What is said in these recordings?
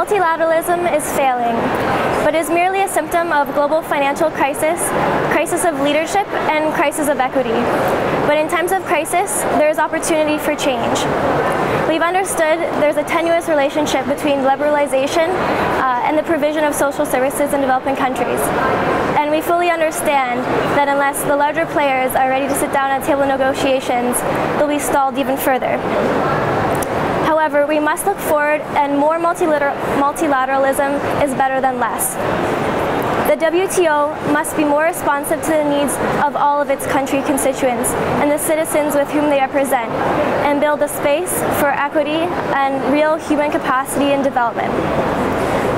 Multilateralism is failing, but is merely a symptom of global financial crisis, crisis of leadership, and crisis of equity. But in times of crisis, there is opportunity for change. We've understood there's a tenuous relationship between liberalization uh, and the provision of social services in developing countries. And we fully understand that unless the larger players are ready to sit down at table negotiations, they'll be stalled even further. However, we must look forward and more multilateralism is better than less. The WTO must be more responsive to the needs of all of its country constituents and the citizens with whom they represent, and build a space for equity and real human capacity and development.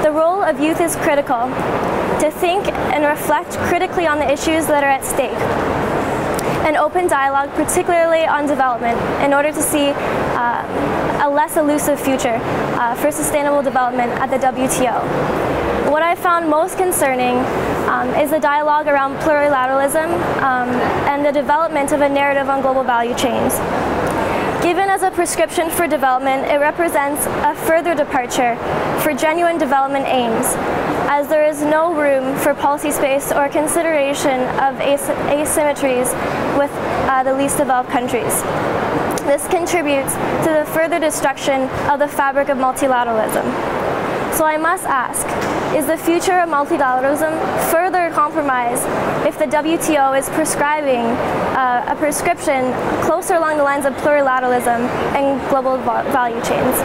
The role of youth is critical, to think and reflect critically on the issues that are at stake an open dialogue, particularly on development, in order to see uh, a less elusive future uh, for sustainable development at the WTO. What I found most concerning um, is the dialogue around plurilateralism um, and the development of a narrative on global value chains. Given as a prescription for development, it represents a further departure for genuine development aims, as there is no room for policy space or consideration of asymmetries with uh, the least developed countries. This contributes to the further destruction of the fabric of multilateralism. So I must ask, is the future of multilateralism further the WTO is prescribing uh, a prescription closer along the lines of plurilateralism and global value chains?